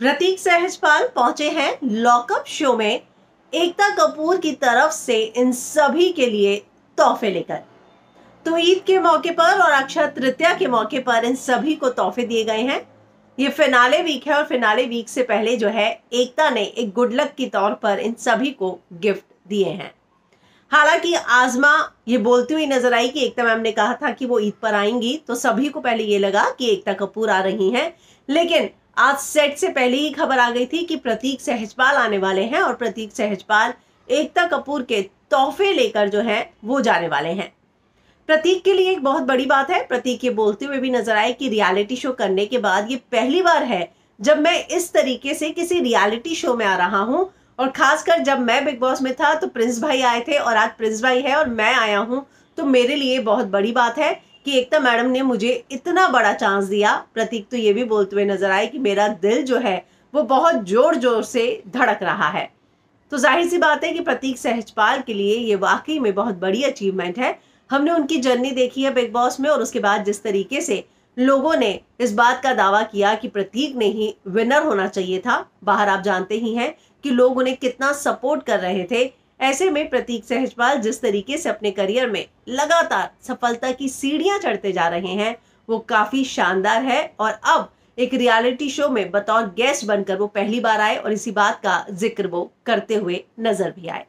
प्रतीक सहजपाल पहुँचे हैं lockup show में। एकता कपूर की तरफ़ से इन सभी के लिए तोहफे लेकर। तो ईद के मौके पर और अक्षय तृतीया के मौके पर इन सभी को तोहफे दिए गए हैं। ये फिनाले वीक है और फिनाले वीक से पहले जो है, एकता ने एक गुड लक की तौर पर इन सभी को गिफ्ट दिए हैं। हालाँकि आजमा ये बोलती हुई नज़र आई कि एकता मैम ने कहा था कि वो ईद पर आएँगी तो सभी को पहले ये लगा कि एकता कपूर आ रही हैं। लेकिन आज सेट से पहले ही खबर आ गई थी कि प्रतीक सहजपाल आने वाले हैं और प्रतीक सहजपाल एकता कपूर के तोहफे लेकर जो है, वो जाने वाले हैं। प्रतीक के लिए एक बहुत बड़ी बात है। प्रतीक ये बोलते हुए भी नज़र आए कि रियलिटी शो करने के बाद ये पहली बार है जब मैं इस तरीके से किसी रियलिटी शो में आ रहा हूँ और खासकर जब मैं बिग बॉस में था तो प्रिंस भाई आए थे और आज प्रिंस भाई है और मैं आया हूँ तो मेरे लिए बहुत बड़ी बात है कि एकता मैडम ने मुझे इतना बड़ा चांस दिया। प्रतीक तो ये भी बोलते हुए नज़र आए कि मेरा दिल जो है, वो बहुत ज़ोर ज़ोर से धड़क रहा है। तो ज़ाहिर सी बात है कि प्रतीक सहजपाल के लिए ये वाकई में बहुत बड़ी अचीवमेंट है। हमने उनकी जर्नी देखी है बिग बॉस में और उसके बाद जिस तरीके से लोगों ने इस बात का दावा किया कि प्रतीक ने ही विनर होना चाहिए था। बाहर आप जानते ही हैं कि लोग उन्हें कितना सपोर्ट कर रहे थे। ऐसे में प्रतीक सहजपाल जिस तरीके से अपने करियर में लगातार सफलता की सीढ़ियाँ चढ़ते जा रहे हैं, वो काफ़ी शानदार है और अब एक रियलिटी शो में बतौर गेस्ट बनकर वो पहली बार आए और इसी बात का ज़िक्र वो करते हुए नज़र भी आए।